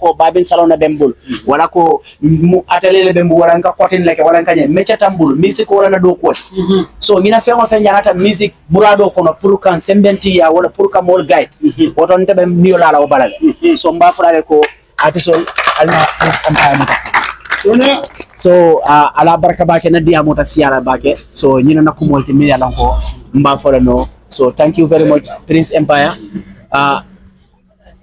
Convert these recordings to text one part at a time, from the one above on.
ko babin salona na bembul wala ko mu atelier le bembul wala nka kotin leke wala nka nye mecha tambul music wala na do ko so ngina fengo fen janata music burado kono pour kan sembenti ya wala pour ka mol guide woton tebe niyo lala o balale so mba fulale ko atisol alma empire mota so uh, ala barka bake na dia mota siara bake so nyina na kumolti mi yalan ko mba fola no so thank you very much prince empire. Uh,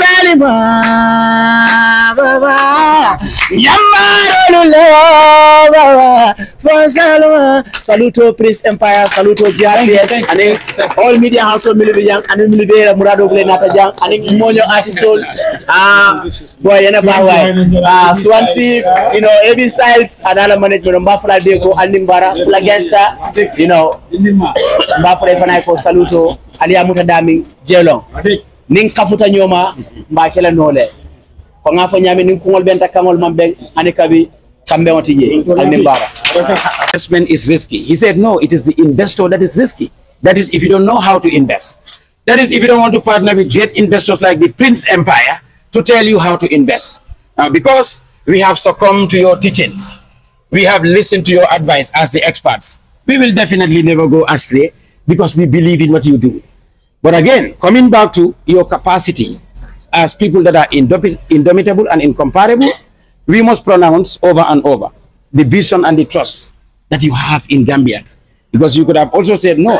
సాలిమా Baba Salute au Prince Empire, salute au BRPS, all media household milibi yang, ane milibi la murado kule nata jang, ane monyo artisol, ah, boy, yana bawai, ah, Swanti, you know, AB Styles, anala management, mbafula beko, andi bara, fula gangster, you know, mbafula ifanayko, saluto, aliyamuta dami, jelong. Adik. nin kafuta mba kela nole ko nga fo ñami nin kungol benta kamol kambe alni mbara investment is risky. He said, no, it is the investor that is risky. That is if you don't know how to invest. That is if you don't want to partner with great investors like the Prince Empire to tell you how to invest. Now, because we have succumbed to your teachings, we have listened to your advice as the experts, we will definitely never go astray because we believe in what you do. But again, coming back to your capacity as people that are indomi- indomitable and incomparable, we must pronounce over and over the vision and the trust that you have in Gambia. Because you could have also said, no,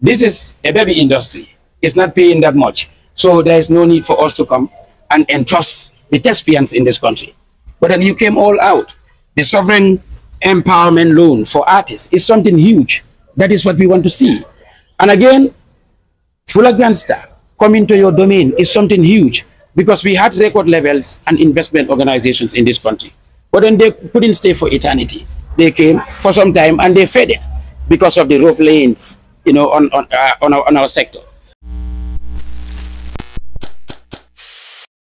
this is a baby industry. It's not paying that much. So there is no need for us to come and entrust the thespians in this country. But then you came all out. The sovereign empowerment loan for artists is something huge. That is what we want to see. And again, Fulagransta coming to your domain is something huge because we had record levels and investment organizations in this country. But then they couldn't stay for eternity. They came for some time and they faded because of the rope lanes, you know, on, on, uh, on, our, on our sector.